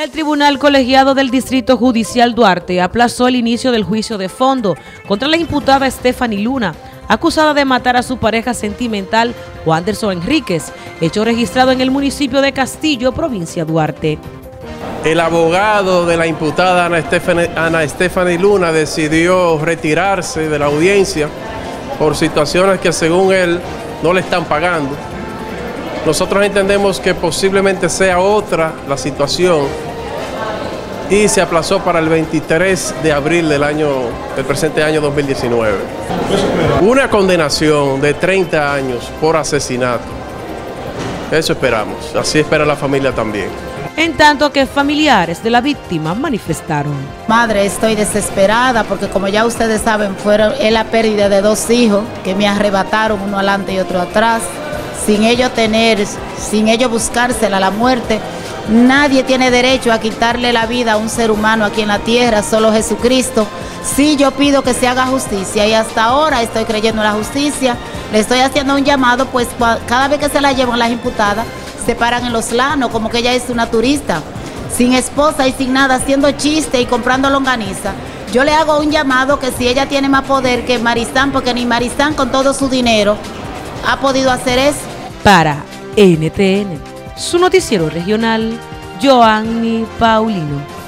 El Tribunal Colegiado del Distrito Judicial Duarte aplazó el inicio del juicio de fondo contra la imputada Stephanie Luna, acusada de matar a su pareja sentimental Wanderson Enríquez, hecho registrado en el municipio de Castillo, provincia Duarte. El abogado de la imputada Ana Stephanie, Luna decidió retirarse de la audiencia por situaciones que según él no le están pagando. Nosotros entendemos que posiblemente sea otra la situación y se aplazó para el 23 de abril del año del presente año 2019. Una condenación de 30 años por asesinato. Eso esperamos, así espera la familia también. En tanto que familiares de la víctima manifestaron. Madre, estoy desesperada porque como ya ustedes saben, fueron es la pérdida de dos hijos que me arrebataron uno adelante y otro atrás, sin ellos tener, sin ellos buscársela la muerte Nadie tiene derecho a quitarle la vida a un ser humano aquí en la tierra, solo Jesucristo. Sí, yo pido que se haga justicia y hasta ahora estoy creyendo en la justicia. Le estoy haciendo un llamado, pues cada vez que se la llevan las imputadas, se paran en los lanos, como que ella es una turista, sin esposa y sin nada, haciendo chiste y comprando longaniza. Yo le hago un llamado que si ella tiene más poder que Maristán, porque ni Maristán con todo su dinero ha podido hacer eso. Para NTN su noticiero regional, Joanny Paulino.